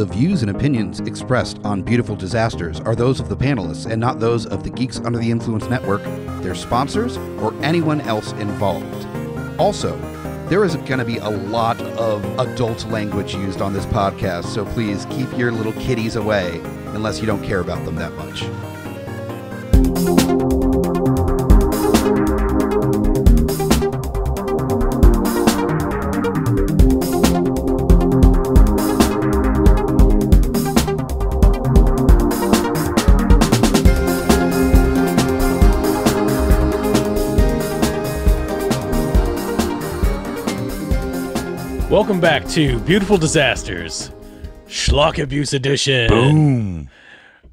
The views and opinions expressed on Beautiful Disasters are those of the panelists and not those of the Geeks Under the Influence Network, their sponsors, or anyone else involved. Also, there is going to be a lot of adult language used on this podcast, so please keep your little kitties away unless you don't care about them that much. Welcome back to Beautiful Disasters, Schlock Abuse Edition. Boom.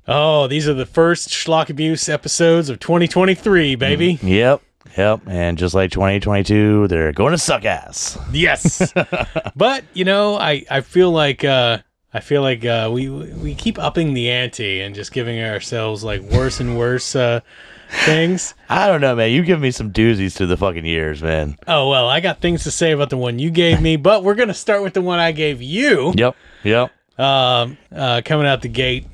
Oh, these are the first Schlock Abuse episodes of 2023, baby. Yep. Yep. And just like 2022, they're going to suck ass. Yes. but, you know, I, I feel like uh I feel like uh we we keep upping the ante and just giving ourselves like worse and worse uh things. I don't know, man. You give me some doozies through the fucking years, man. Oh, well, I got things to say about the one you gave me, but we're going to start with the one I gave you. Yep. Yep. um, uh, coming out the gate.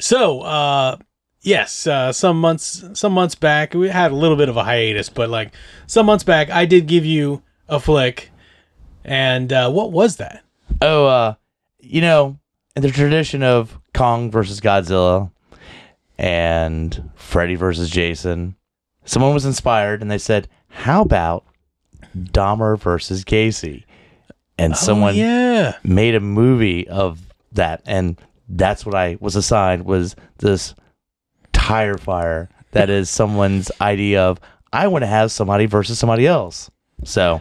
So, uh, yes, uh, some months some months back we had a little bit of a hiatus, but like some months back, I did give you a flick. And uh, what was that? Oh, uh, you know, in the tradition of Kong versus Godzilla and Freddy versus Jason, someone was inspired and they said, How about Dahmer versus Gacy? And oh, someone oh, yeah, made a movie of that and that's what I was assigned was this tire fire that is someone's idea of I want to have somebody versus somebody else. So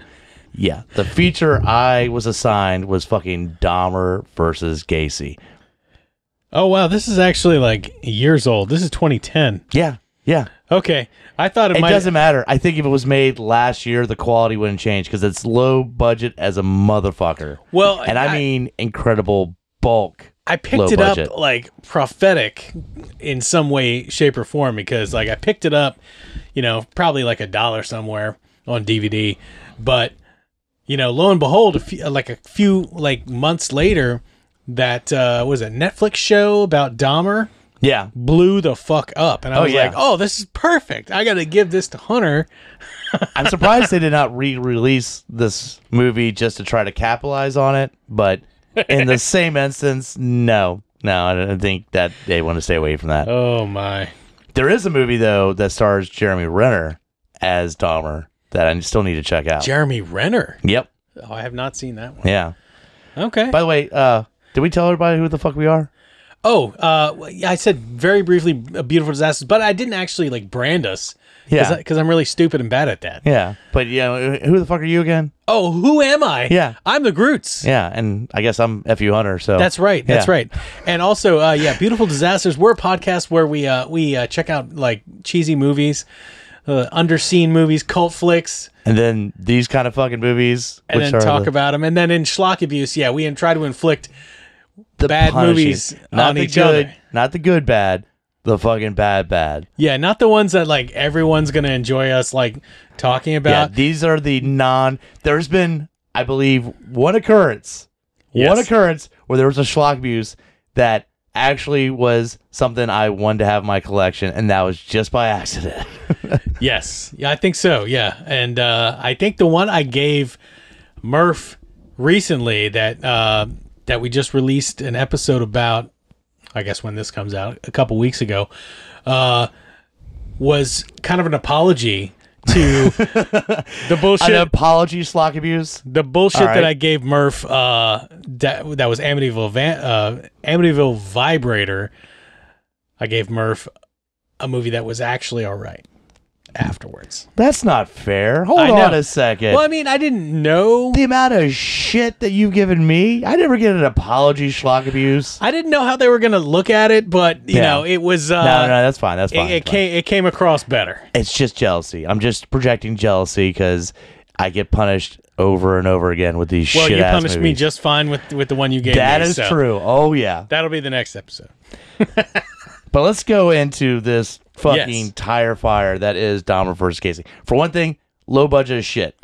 yeah, the feature I was assigned was fucking Dahmer versus Gacy. Oh wow, this is actually like years old. This is 2010. Yeah, yeah. Okay, I thought it, It might. doesn't matter. I think if it was made last year, the quality wouldn't change because it's low budget as a motherfucker. well, And I, mean incredible bulk. I picked it budget. up like prophetic in some way, shape, or form because like I picked it up, you know, probably like a dollar somewhere on DVD, but you know, lo and behold, a few, like a few like months later, that uh, was a Netflix show about Dahmer Yeah. blew the fuck up, and I Oh, was yeah. like, oh, this is perfect. I got to give this to Hunter. I'm surprised they did not re-release this movie just to try to capitalize on it, but in the same instance, no. No, I don't think that they want to stay away from that. Oh my. There is a movie though that stars Jeremy Renner as Dahmer that I still need to check out. Jeremy Renner. yep. Oh, I have not seen that one. Yeah. Okay. By the way, uh did we tell everybody who the fuck we are? Oh, uh, I said very briefly, beautiful disasters, but I didn't actually like brand us. Yeah. because I'm really stupid and bad at that. Yeah. But yeah, who the fuck are you again? Oh, who am I? Yeah. I'm the Grutz. Yeah, and I guess I'm Fu Hunter, so That's right. That's Yeah. right. And also, uh, yeah, beautiful disasters. We're a podcast where we uh, we uh, check out like cheesy movies, uh, underseen movies, cult flicks, And then these kind of fucking movies, and then talk the, about them. And then in schlock abuse, yeah, we try to inflict the bad punishing. movies not on the each good, other. not the good bad, the fucking bad bad. Yeah, not the ones that like everyone's gonna enjoy us like talking about. Yeah, these are the non. There's been, I believe, one occurrence, one occurrence where there was a schlock abuse that actually was something I wanted to have my collection, and that was just by accident. Yes, yeah, I think so. Yeah, and uh, I think the one I gave Murph recently that uh, that we just released an episode about, I guess when this comes out a couple weeks ago, uh, was kind of an apology to the bullshit. An apology, schlock abuse. the bullshit right. that I gave Murph uh, that that was Amityville van, uh, Amityville vibrator. I gave Murph a movie that was actually all right afterwards. That's not fair. Hold I on know. a second. Well, I mean, I didn't know. the amount of shit that you've given me, I never get an apology, schlock abuse. I didn't know how they were gonna look at it, but you Yeah. know, it was. Uh, no, no, that's fine. That's fine. it fine. came. It came across better. It's just jealousy. I'm just projecting jealousy because I get punished over and over again with these Well, shit you punished me just fine with with the one you gave That me. is so true. Oh yeah. That'll be the next episode. But let's go into this fucking Yes. tire fire that is Dahmer versus Gacy. For one thing, low budget as shit.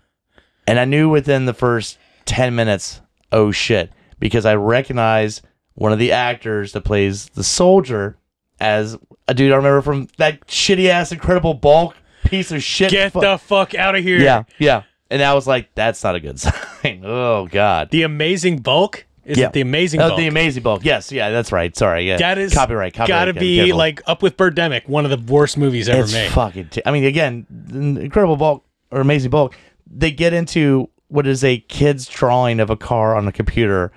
And I knew within the first 10 minutes, oh shit, because I recognized one of the actors that plays the soldier as a dude I remember from that shitty ass Incredible Bulk piece of shit. Get fu- the fuck out of here. yeah, yeah. And I was like, that's not a good sign. oh God. The Amazing Bulk? Is Yeah. it the Amazing Oh, Bulk? the amazing bulk. Yes, yeah, that's right. Sorry, yeah. that is copyright. Copyright. Gotta be careful. like Up with Birdemic, one of the worst movies ever it's made. fucking. T- I mean, again, Incredible Bulk or Amazing Bulk. They get into what is a kid's drawing of a car on a computer,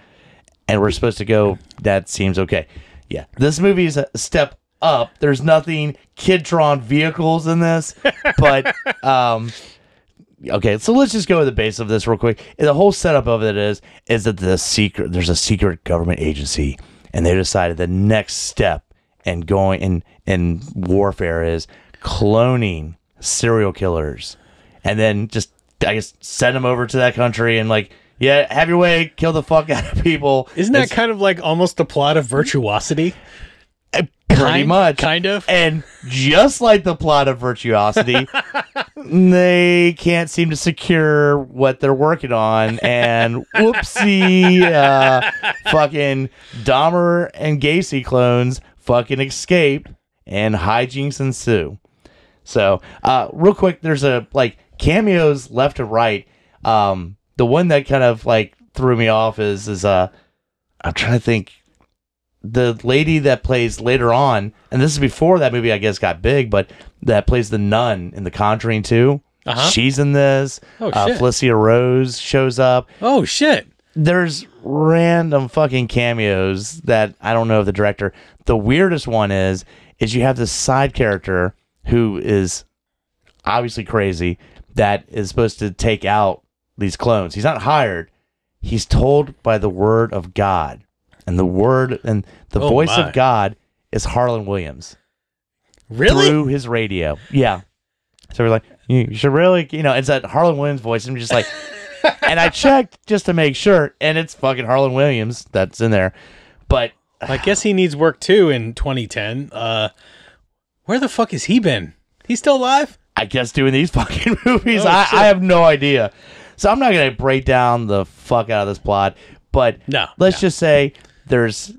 and we're supposed to go. That seems okay. Yeah, this movie is a step up. There's nothing kid drawn vehicles in this, but um. Okay, so let's just go to the base of this real quick. The whole setup of it is is that the secret there's a secret government agency, and they decided the next step in going in in warfare is cloning serial killers, and then just I guess send them over to that country and like yeah, have your way, kill the fuck out of people. Isn't that It's kind of like almost the plot of Virtuosity? Pretty Kind- much Kind of. And just like the plot of Virtuosity, they can't seem to secure what they're working on. And whoopsie, uh, fucking Dahmer and Gacy clones fucking escape and hijinks ensue. So, uh, real quick, there's a like cameos left and right. Um, the one that kind of like threw me off is is uh, I'm trying to think the lady that plays later on, and this is before that movie, I guess, got big, but that plays the nun in The Conjuring 2. Uh-huh. She's in this. Oh, uh, shit. Felissa Rose shows up. Oh shit. There's random fucking cameos that I don't know if the director. The weirdest one is is you have this side character who is obviously crazy that is supposed to take out these clones. He's not hired. He's told by the word of God. And the word and the Oh, voice my. of God is Harland Williams Really? through his radio. Yeah. So we're like, you should really, you know, it's that Harland Williams voice. And I'm just like, and I checked just to make sure, and it's fucking Harland Williams that's in there. But I guess he needs work too in 2010. Uh, where the fuck has he been? He's still alive? I guess doing these fucking movies, Oh, I. I have no idea. So I'm not gonna break down the fuck out of this plot, but No, let's just say there's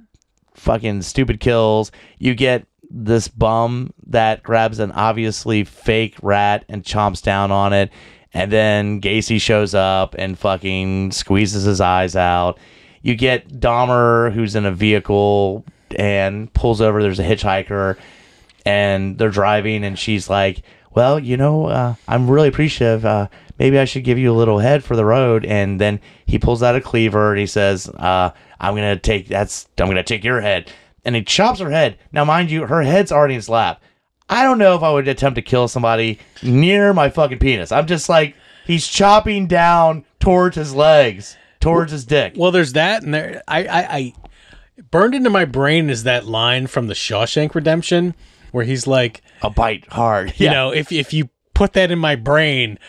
fucking stupid kills. You get this bum that grabs an obviously fake rat and chomps down on it, and then Gacy shows up and fucking squeezes his eyes out. You get Dahmer who's in a vehicle and pulls over. There's a hitchhiker and they're driving and she's like well you know uh, i'm really appreciative uh, maybe i should give you a little head for the road and then he pulls out a cleaver and he says uh, i'm gonna take that's i'm gonna take your head. And he chops her head. Now mind you her head's already in his lap. I don't know if i would attempt to kill somebody near my fucking penis. I'm just like he's chopping down towards his legs towards his dick. Well, there's that, and there. I, I, I burned into my brain is that line from the Shawshank Redemption, where he's like, a bite hard. you know, if if you put that in my brain,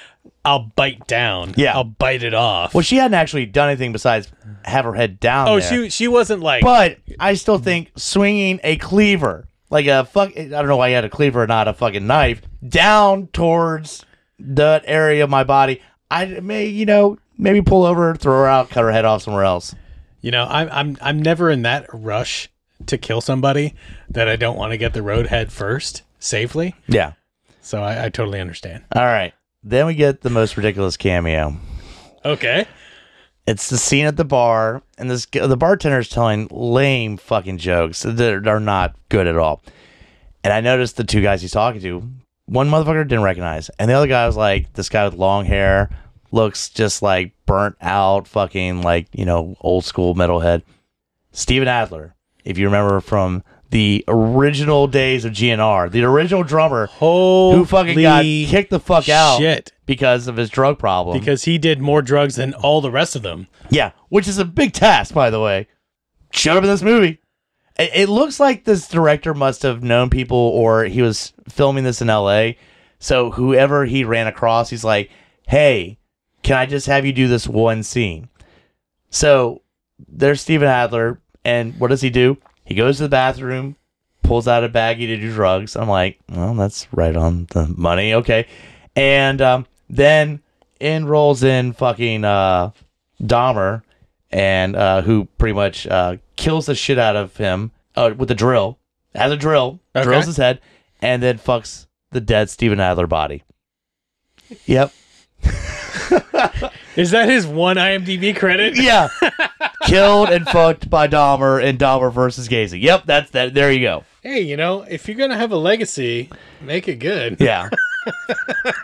I'll bite down. Yeah. I'll bite it off. well she hadn't actually done anything besides have her head down oh, there. she she wasn't like. But I still think swinging a cleaver, like a fuck, I don't know why you had a cleaver, or not a fucking knife, down towards that area of my body. I may, you know, maybe pull over, throw her out, cut her head off somewhere else. You know, I'm I'm I'm never in that rush to kill somebody that I don't want to get the road head first safely. Yeah. So I, I totally understand. All right. Then we get the most ridiculous cameo. Okay. It's the scene at the bar, and this the bartender is telling lame fucking jokes that are not good at all. And I noticed the two guys he's talking to, one motherfucker didn't recognize, and the other guy was like, this guy with long hair looks just like burnt out, fucking like you know old school metalhead. Steven Adler, if you remember from the original days of GNR, the original drummer Holy who fucking got kicked the fuck out Shit. because of his drug problem. Because he did more drugs than all the rest of them. Yeah, which is a big task, by the way. Showed up in this movie. It, it looks like this director must have known people, or he was filming this in L.A. So whoever he ran across, he's like, "Hey, can I just have you do this one scene?" So there's Steven Adler, and what does he do? He goes to the bathroom, pulls out a baggie to do drugs. I'm like, well, that's right on the money, okay. And um, then in rolls in fucking uh, Dahmer, and uh, who pretty much uh, kills the shit out of him uh, with a drill, has a drill, Okay. drills his head, and then fucks the dead Steven Adler body. Yep. Is that his one IMDb credit? Yeah. Killed and fucked by Dahmer in Dahmer versus Gacy. Yep, that's that. There you go. Hey, you know, if you're gonna have a legacy, make it good. Yeah.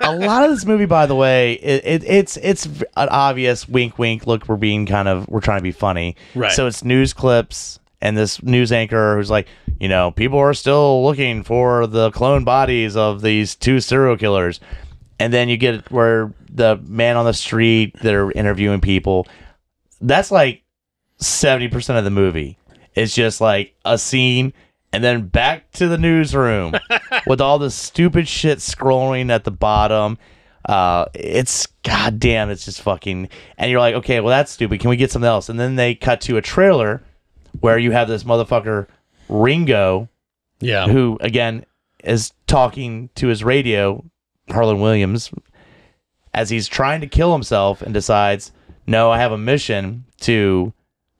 a lot of this movie, by the way, it, it, it's it's an obvious wink, wink. Look, we're being kind of we're trying to be funny. Right. So it's news clips and this news anchor who's like, you know, people are still looking for the clone bodies of these two serial killers, and then you get where the man on the street that are interviewing people. That's like seventy percent of the movie. It's just like a scene and then back to the newsroom with all the stupid shit scrolling at the bottom. Uh, it's goddamn, it's just fucking. And you're like, okay, well that's stupid. Can we get something else? And then they cut to a trailer where you have this motherfucker Ringo, Yeah. who again is talking to his radio, Harland Williams, as he's trying to kill himself and decides, no, I have a mission to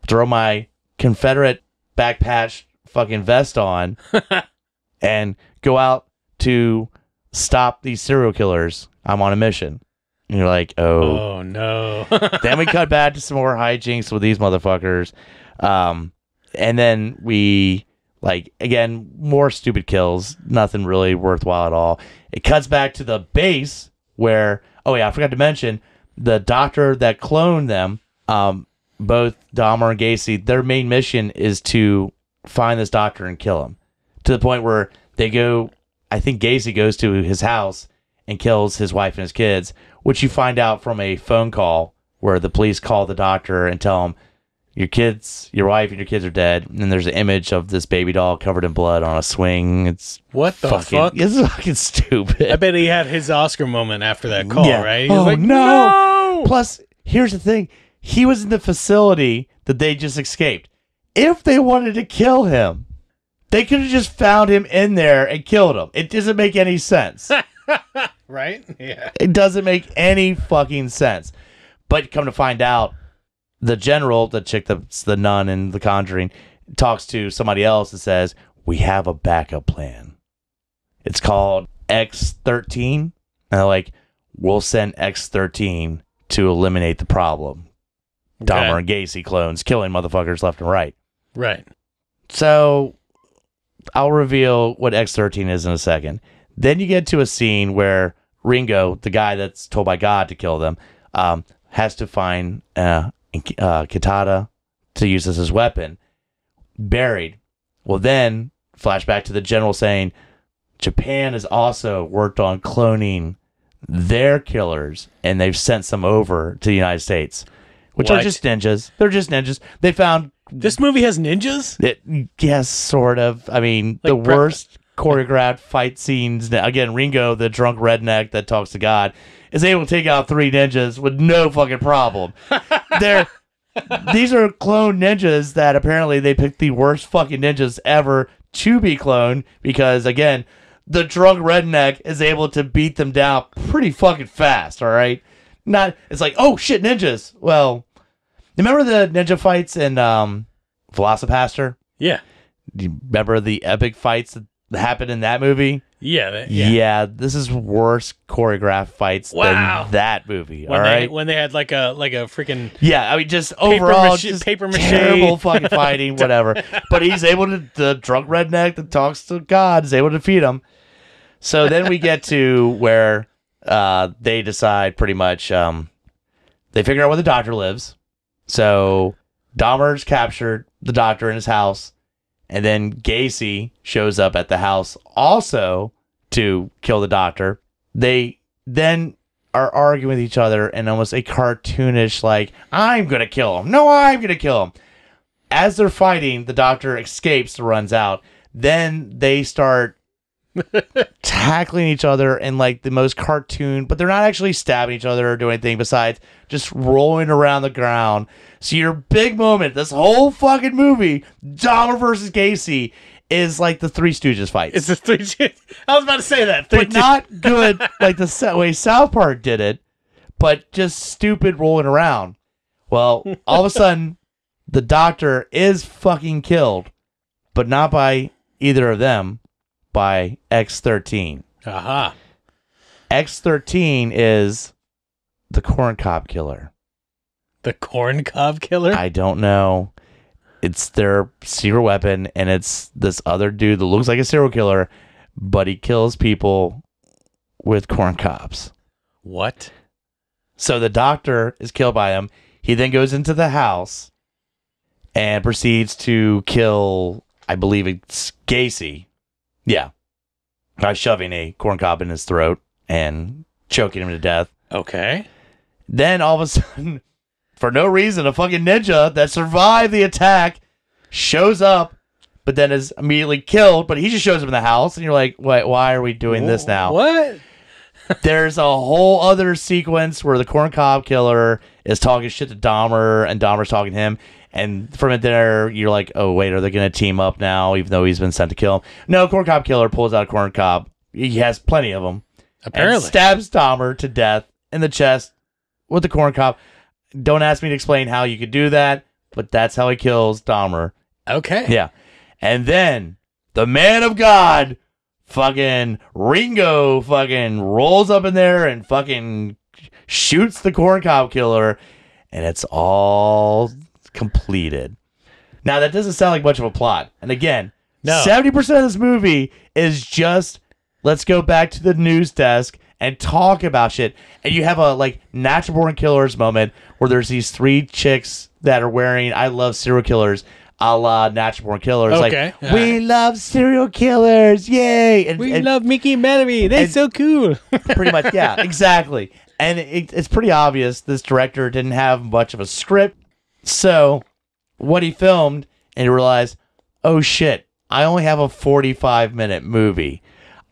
throw my Confederate back patch fucking vest on and go out to stop these serial killers. I'm on a mission. And you're like, oh. Oh no. then we cut back to some more hijinks with these motherfuckers. Um, and then we like again more stupid kills, nothing really worthwhile at all. It cuts back to the base where oh yeah, I forgot to mention the doctor that cloned them. Um, both Dahmer and Gacy, their main mission is to find this doctor and kill him. To the point where they go, I think Gacy goes to his house and kills his wife and his kids, which you find out from a phone call where the police call the doctor and tell him your kids, your wife, and your kids are dead. And then there's an image of this baby doll covered in blood on a swing. It's what the fucking, fuck? it's fucking stupid. I bet he had his Oscar moment after that call, Yeah. right? He was Oh, like, no. no. Plus, here's the thing: he was in the facility that they just escaped. If they wanted to kill him, they could have just found him in there and killed him. It doesn't make any sense. Right? Yeah. it doesn't make any fucking sense. But come to find out, the general, the chick that's the nun in The Conjuring, talks to somebody else and says, "We have a backup plan. It's called X13." And they're like, "We'll send X13 to eliminate the problem." Dahmer and Gacy clones killing motherfuckers left and right. Right. So I'll reveal what X13 is in a second. Then you get to a scene where Ringo, the guy that's told by God to kill them, um, has to find uh, uh, katana to use as his weapon, buried. Well, then flashback to the general saying Japan has also worked on cloning their killers, and they've sent some over to the United States, which are just ninjas. They're just ninjas. They found This movie has ninjas? it, yes, sort of. I mean, the Like worst choreographed fight scenes. Again, Ringo, the drunk redneck that talks to God, is able to take out three ninjas with no fucking problem. They're these are clone ninjas that apparently they picked the worst fucking ninjas ever to be cloned because again, the drunk redneck is able to beat them down pretty fucking fast. All right, not it's like oh shit ninjas. Well, remember the ninja fights in um, VelociPastor? Yeah. Do you remember the epic fights that happened in that movie? Yeah. that- Yeah, yeah. this is worse choreographed fights Wow. than that movie. When all they right. when they had like a like a freaking yeah, I mean, just overall, just paper mache. terrible fucking fighting, whatever. but he's able to, the drunk redneck that talks to God is able to defeat him. So then we get to where uh, they decide pretty much, um, they figure out where the doctor lives. So Dahmer's captured the doctor in his house, and then Gacy shows up at the house also to kill the doctor. They then are arguing with each other in almost a cartoonish, like, I'm gonna kill him. No, I'm gonna kill him. As they're fighting, the doctor escapes, runs out. Then they start tackling each other in like the most cartoon, but they're not actually stabbing each other or doing anything besides just rolling around the ground. So your big moment, this whole fucking movie, Dahmer versus Gacy, is like the Three Stooges fight. it's a three. Stooges. I was about to say that. Three, but not good like the way South Park did it, but just stupid rolling around. Well, all of a sudden, the doctor is fucking killed, but not by either of them, by X13. Aha. X13 is the corn cob killer. The corn cob killer? I don't know. It's their secret weapon, and it's this other dude that looks like a serial killer, but he kills people with corn cobs. what? So the doctor is killed by him. He then goes into the house and proceeds to kill, I believe it's Gacy. Yeah. By shoving a corn cob in his throat and choking him to death. Okay. Then all of a sudden, for no reason, a fucking ninja that survived the attack shows up, but then is immediately killed. But he just shows up in the house, and you're like, wait, why are we doing this now? What? There's a whole other sequence where the corn cob killer is talking shit to Dahmer, and Dahmer's talking to him. And from it there, you're like, oh wait, are they gonna team up now? Even though he's been sent to kill him. No, corn cob killer pulls out a corn cob. He has plenty of them. And Apparently. stabs Dahmer to death in the chest with the corn cob. Don't ask me to explain how you could do that, but that's how he kills Dahmer. okay. Yeah. And then the man of God, fucking Ringo, fucking rolls up in there and fucking shoots the corn cob killer, and it's all completed. Now, that doesn't sound like much of a plot. And again, No. 70% of this movie is just let's go back to the news desk and talk about shit. And you have a like natural born killers moment where there's these three chicks that are wearing I love serial killers a la natural born killers. Okay. Like, we love serial killers. Yay. And, We and love Mickey and Bellamy. They're and- so cool. pretty much, yeah, exactly. And it, it's pretty obvious this director didn't have much of a script. So, what he filmed, and he realized, oh shit, I only have a 45 minute movie.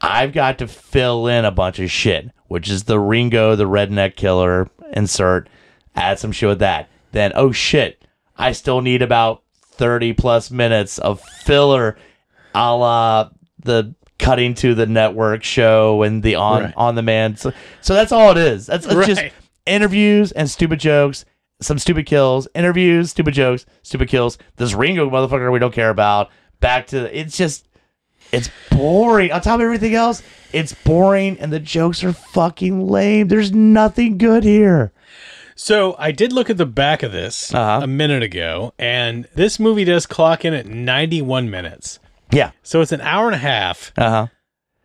I've got to fill in a bunch of shit, which is the Ringo, the redneck killer insert, add some shit with that. Then, oh shit, I still need about 30 plus minutes of filler a la the cutting to the network show and the on Right. on the man. So, so that's all it is. That's, that's just interviews and stupid jokes, some stupid kills, interviews, stupid jokes, stupid kills. This Ringo motherfucker we don't care about. Back to it's just it's boring. On top of everything else, it's boring and the jokes are fucking lame. There's nothing good here. So I did look at the back of this Uh-huh. a minute ago, and this movie does clock in at 91 minutes. Yeah. So it's an hour and a half. Uh huh.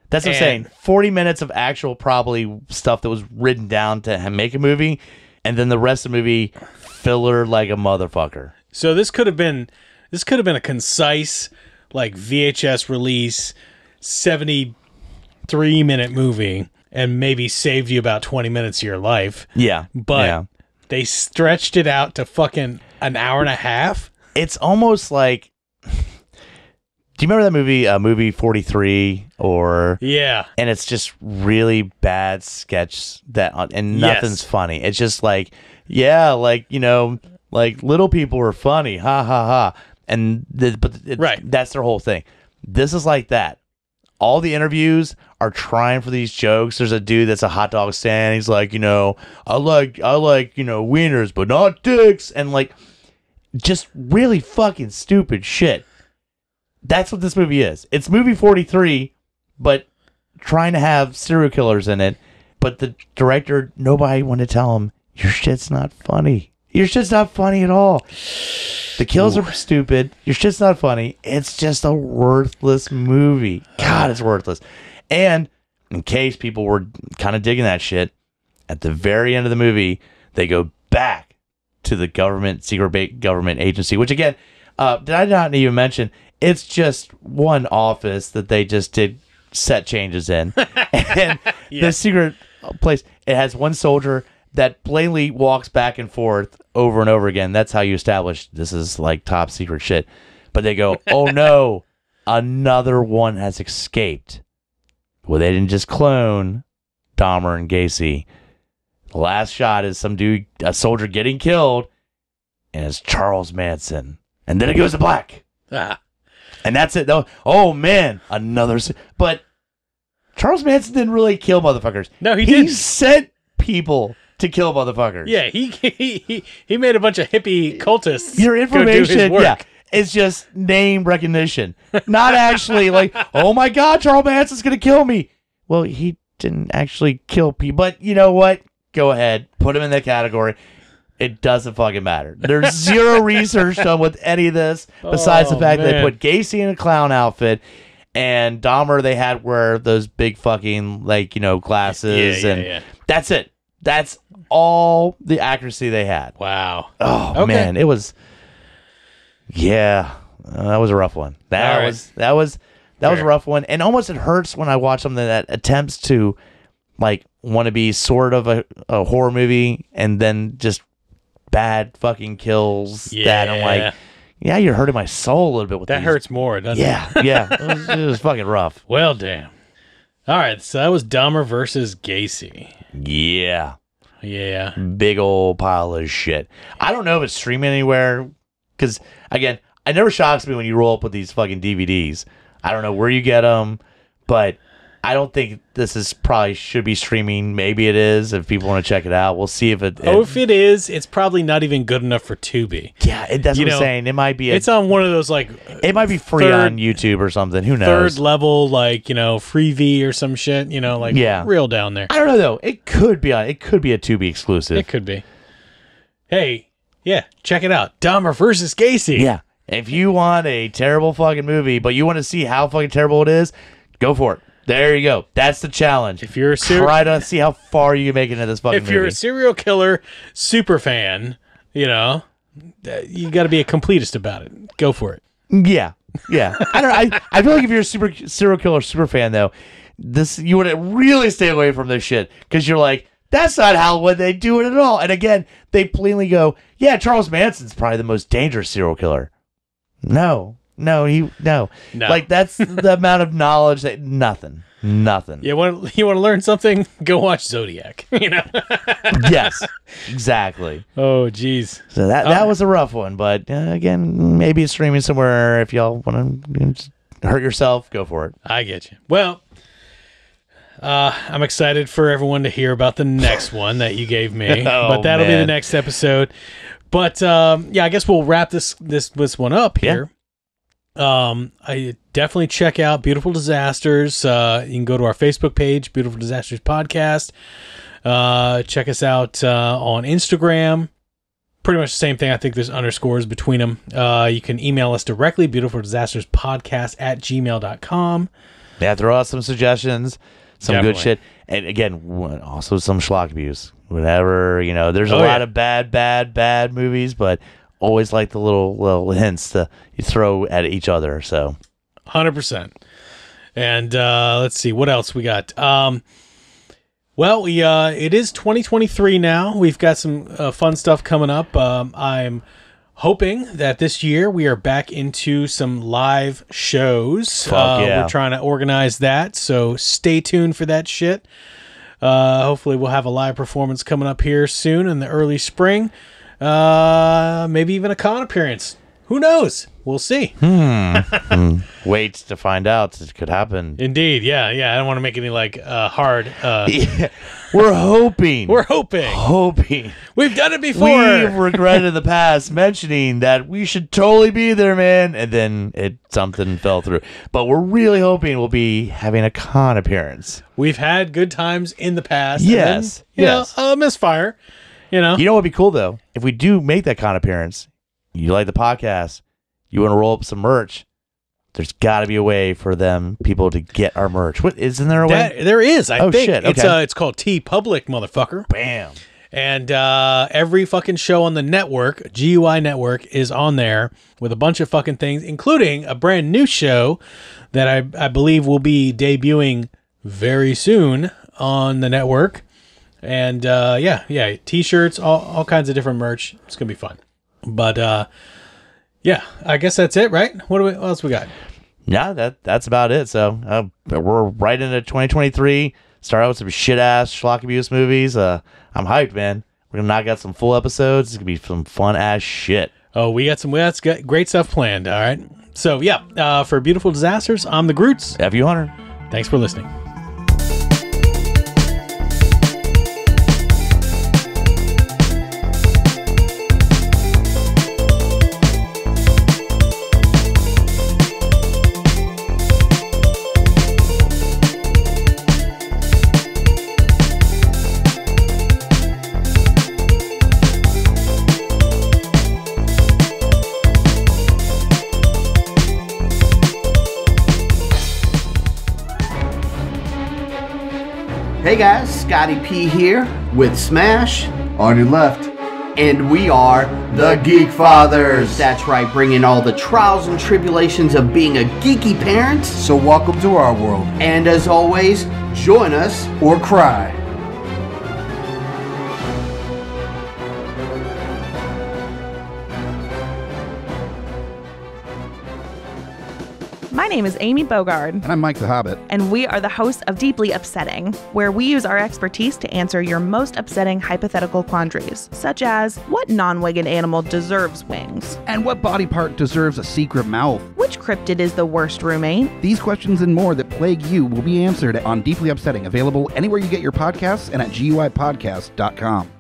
That's what I'm saying. 40 minutes of actual, probably stuff that was written down to make a movie, and then the rest of the movie filler like a motherfucker. So this could have been this could have been a concise like VHS release 73 minute movie and maybe saved you about 20 minutes of your life. Yeah. But yeah. they stretched it out to fucking an hour and a half. it's almost like. Do you remember that movie, uh, movie 43, or Yeah. and it's just really bad sketch that and Yes. nothing's funny. It's just like, yeah, like you know, like little people are funny, ha ha ha, and the, but it, Right. that's their whole thing. This is like that. All the interviews are trying for these jokes. There's a dude that's a hot dog stand. He's like, you know, I like I like you know wieners, but not dicks, and like just really fucking stupid shit. That's what this movie is. It's movie 43, but trying to have serial killers in it, but the director, nobody wanted to tell him, your shit's not funny. Your shit's not funny at all. The kills are stupid. Your shit's not funny. It's just a worthless movie. God, it's worthless. And in case people were kind of digging that shit, at the very end of the movie, they go back to the government, secret government agency, which again, uh, did I not even mention? It's just one office that they just did set changes in. and the secret place, it has one soldier that plainly walks back and forth over and over again. That's how you establish this is like top secret shit. But they go, oh no, another one has escaped. Well, they didn't just clone Dahmer and Gacy. The last shot is some dude, a soldier getting killed, and it's Charles Manson. And then it goes to black. Ah. And that's it. though. Oh man, another. But Charles Manson didn't really kill motherfuckers. No, he he didn't. sent people to kill motherfuckers. Yeah, he he he made a bunch of hippie cultists. Your go do his information, yeah, it's just name recognition, not actually like, oh my god, Charles Manson's gonna kill me. Well, he didn't actually kill people, but you know what? Go ahead, put him in that category. It doesn't fucking matter. There's zero research done with any of this, besides the Oh, fact that they put Gacy in a clown outfit. And Dahmer, they had wear those big fucking like you know glasses, Yeah, yeah, and yeah. that's it. That's all the accuracy they had. Wow. Oh Okay. man, it was. Yeah, uh, that was a rough one. That All right. was that was that was a rough one, and almost it hurts when I watch something that attempts to, like, want to be sort of a, a horror movie and then just bad fucking kills. That I'm Yeah. like, yeah, you're hurting my soul a little bit with That these. hurts more, doesn't it? Yeah, yeah, it was, it was fucking rough. Well, damn. All right, so that was Dahmer versus Gacy. Yeah. Yeah. big old pile of shit. I don't know if it's streaming anywhere because again, it never shocks me when you roll up with these fucking DVDs. I don't know where you get them, but I don't think this is probably should be streaming. Maybe it is if people want to check it out. We'll see if it. Oh, if it is, it's probably not even good enough for Tubi. yeah, it, that's you what know, I'm saying. It might be. A, It's on one of those like it might be free third- on YouTube or something. Who knows? third level, like you know, Freevee or some shit. You know, like Yeah. real down there. I don't know though. It could be on. It could be a Tubi exclusive. It could be. Hey, yeah, check it out. Dahmer versus Gacy. Yeah. If you want a terrible fucking movie, but you want to see how fucking terrible it is, go for it. There you go. That's the challenge. If you're a ser- Try to see how far you can make it into this fucking if you're movie. a serial killer super fan, you know, uh, you got to be a completist about it. Go for it. yeah, yeah. I don't. I I feel like if you're a super serial killer super fan though, this you want to really stay away from this shit because you're like. That's not how when they do it at all. And again, they plainly go, "Yeah, Charles Manson's probably the most dangerous serial killer." No, no, he no. No. Like that's the amount of knowledge that nothing, nothing. You want you want to learn something? Go watch Zodiac. You know. yes, exactly. oh, jeez. So that that was a rough one, but uh, again, maybe it's streaming somewhere. If y'all want to hurt yourself, go for it. I get you. Well, uh, I'm excited for everyone to hear about the next one that you gave me, Oh, but that'll be the next episode. But um, yeah, I guess we'll wrap this this this one up Yeah. Here. Um, I definitely check out Beautiful Disasters. Uh, you can go to our Facebook page, Beautiful Disasters Podcast. Uh, check us out uh, on Instagram. Pretty much the same thing. I think there's underscores between them. Uh, you can email us directly, beautiful disasters podcast at gmail.com. Yeah, throw out some suggestions, some good shit, and again, also some schlock abuse. Whatever you know, there's a Oh, lot yeah. of bad, bad, bad movies, but always like the little little hints to you throw at each other. So Hundred percent. And uh, let's see what else we got. Um, well, we uh, it is 2023 now. We've got some uh, fun stuff coming up. Um, I'm hoping that this year we are back into some live shows. Fuck uh, yeah. We're trying to organize that, so stay tuned for that shit. Uh, hopefully, we'll have a live performance coming up here soon in the early spring. Uh, maybe even a con appearance. Who knows? We'll see. Hmm. wait to find out. It could happen. Indeed, yeah, yeah. I don't want to make any like uh, hard. Uh, Yeah, we're hoping. we're hoping hoping. we've done it before. We've regretted in the past mentioning that we should totally be there, man, and then it something fell through. But we're really hoping we'll be having a con appearance. We've had good times in the past. and Yes, then, you yes. know, a misfire. You know, You know what'd be cool though? If we do make that con appearance, you like the podcast, you want to roll up some merch. There's got to be a way for them people to get our merch. What isn't there a way? that, there is. I Oh, think shit, it's okay. uh, it's called Teepublic, motherfucker. Bam. And uh, every fucking show on the network, GUI network, is on there with a bunch of fucking things, including a brand new show that I, I believe will be debuting very soon on the network. And uh, yeah, yeah, t-shirts, all, all kinds of different merch. It's gonna be fun. But uh, yeah, I guess that's it, right? What, do we, what else we got? Yeah, that that's about it. So uh, we're right into 2023. Start out with some shit ass schlock abuse movies. Uh, I'm hyped, man. We're gonna knock out some full episodes. It's gonna be some fun ass shit. Oh, we got some that's got great stuff planned. All right. So yeah, uh, for beautiful disasters, I'm the Grutz. F you, Hunter. Thanks for listening. Hey guys, Scotty P here with Smash, On your left. and we are the Geek Fathers. That's right, bringing all the trials and tribulations of being a geeky parent. So welcome to our world. And as always, join us Or cry. My name is Amy Bogard, And I'm Mike the Hobbit. and we are the hosts of Deeply Upsetting, where we use our expertise to answer your most upsetting hypothetical quandaries, such as what non winged animal deserves wings? And what body part deserves a secret mouth? Which cryptid is the worst roommate? These questions and more that plague you will be answered on Deeply Upsetting, available anywhere you get your podcasts and at GUIPodcast.com.